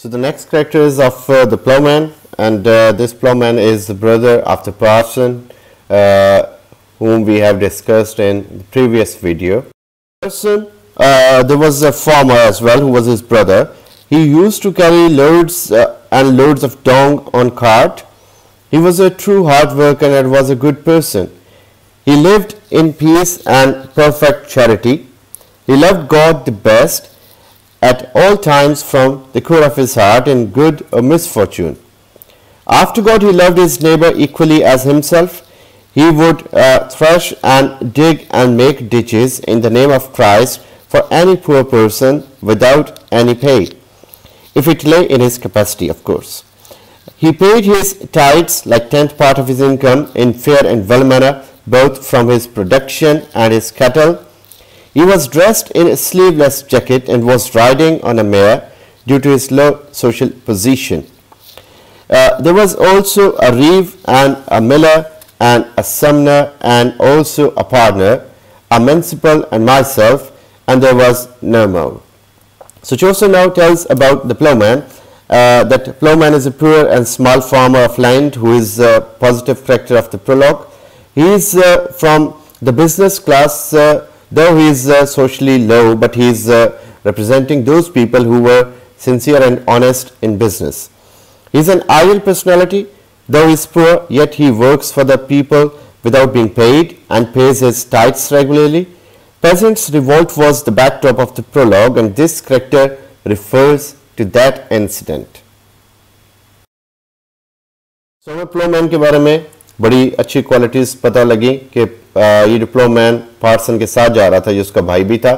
So the next character is of uh, the plowman and uh, this plowman is the brother of the person uh, whom we have discussed in the previous video. Person, uh, there was a farmer as well who was his brother. He used to carry loads uh, and loads of dung on cart. He was a true hard worker and was a good person. He lived in peace and perfect charity. He loved God the best at all times from the core of his heart in good or misfortune. After God, he loved his neighbor equally as himself. He would uh, thresh and dig and make ditches in the name of Christ for any poor person without any pay, if it lay in his capacity, of course. He paid his tithes, like tenth part of his income, in fair and well manner, both from his production and his cattle he was dressed in a sleeveless jacket and was riding on a mare due to his low social position. Uh, there was also a reeve and a miller and a sumner and also a partner, a manciple and myself, and there was no more. So Chaucer now tells about the ploughman, uh, that ploughman is a poor and small farmer of land who is a positive character of the prologue. He is uh, from the business class uh, though he is uh, socially low, but he is uh, representing those people who were sincere and honest in business. He is an ideal personality, though he is poor, yet he works for the people without being paid and pays his tithes regularly. Peasants' revolt was the backdrop of the prologue and this character refers to that incident. So, मैं के बारे में बड़ी अच्छी qualities पता लगी कि ये डिप्लोमैन पार्सन के साथ जा रहा था जो उसका भाई भी था।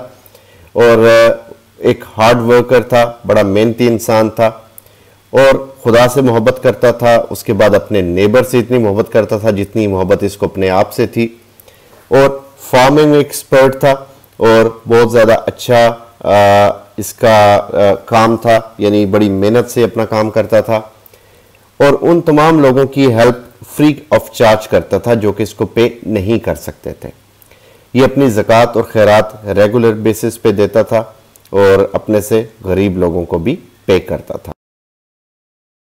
और एक हार्ड वर्कर था बड़ा मेहनती इंसान था। और खुदा से मोहब्बत करता था उसके बाद अपने नेबर से इतनी मोहब्बत करता था जितनी मोहब्बत इसको अपने आप से थी। और फ़ार्मिंग एक्सपर्ट था और बहुत ज़्यादा अच्छा आ, इसका आ, काम था यानी बड़ी मेहनत से अपना काम करता था। और उन तमाम लोगों की हेल्प फ्री ऑफ़ चार्ज करता था जो कि इसको पे नहीं कर सकते थे। ये अपनी ज़क़़त और खैरात रेगुलर बेसिस पे देता था और अपने से गरीब लोगों को भी पे करता था।